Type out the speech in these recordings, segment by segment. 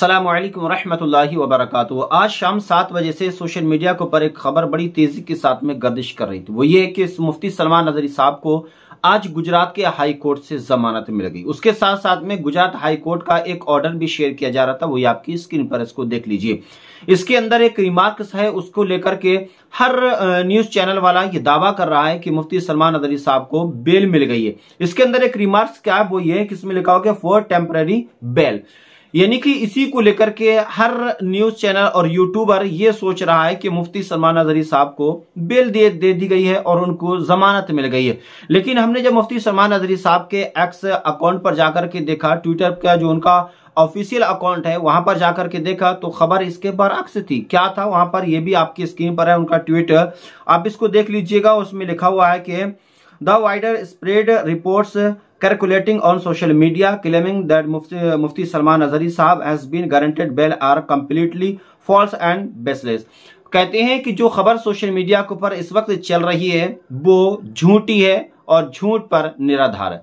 असलम वरहमतुल्लाहि वबरकातुहू। आज शाम सात बजे से सोशल मीडिया के ऊपर एक खबर बड़ी तेज़ी के साथ में गर्दिश कर रही थी। वो ये कि मुफ्ती सलमान नजरी साहब को आज गुजरात के हाई कोर्ट से जमानत मिल गई। उसके साथ साथ में गुजरात हाई कोर्ट का एक ऑर्डर भी शेयर किया जा रहा था, वही आपकी स्क्रीन पर इसको देख लीजिए। इसके अंदर एक रिमार्क्स है, उसको लेकर के हर न्यूज़ चैनल वाला ये दावा कर रहा है कि मुफ्ती सलमान नदरी साहब को बेल मिल गई है। इसके अंदर एक रिमार्क्स क्या है, वो ये है कि इसमें लिखा हो गया फॉर टेम्पररी बेल यानी कि इसी को लेकर के हर न्यूज़ चैनल और यूट्यूबर ये सोच रहा है कि मुफ्ती सलमान नजरी साहब को बेल दे, दे दी गई है और उनको जमानत मिल गई है। लेकिन हमने जब मुफ्ती सलमान नजरी साहब के एक्स अकाउंट पर जाकर के देखा ट्विटर का जो उनका ऑफिशियल अकाउंट है वहाँ पर जाकर के देखा तो खबर इसके बरक्स थी। क्या था? वहाँ पर यह भी आपकी स्क्रीन पर है उनका ट्वीट आप इसको देख लीजिएगा उसमें लिखा हुआ है कि the wider spread reports calculating on social media claiming that Mufti Salman Azhari साहब has been guaranteed bail are completely false and baseless कहते हैं कि जो खबर सोशल मीडिया के ऊपर इस वक्त चल रही है, वो झूठी है और झूठ पर निराधार है।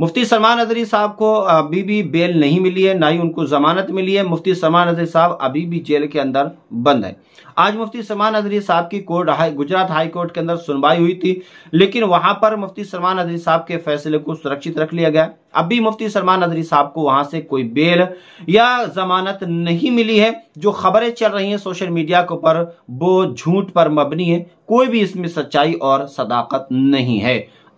मुफ्ती सलमान नजरी साहब को अभी भी बेल नहीं मिली है, ना ही उनको जमानत मिली है। मुफ्ती सलमान नजरी साहब अभी भी जेल के अंदर बंद है। आज मुफ्ती सलमान नजरी साहब की court high Gujarat high court के अंदर सुनवाई हुई थी, लेकिन वहाँ पर मुफ्ती सलमान नजरी साहब के फैसले को सुरक्षित रख लिया गया। अभी मुफ्ती सलमान नजरी साहब को वहाँ से कोई बेल या जमानत नहीं मिली है। जो खबरें चल रही हैं सोशल मीडिया के ऊपर, वो झूठ पर मबनी है। कोई भी इसमें सच्चाई और सदाकत नहीं है।